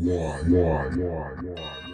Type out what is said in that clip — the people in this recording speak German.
one, one, one, one.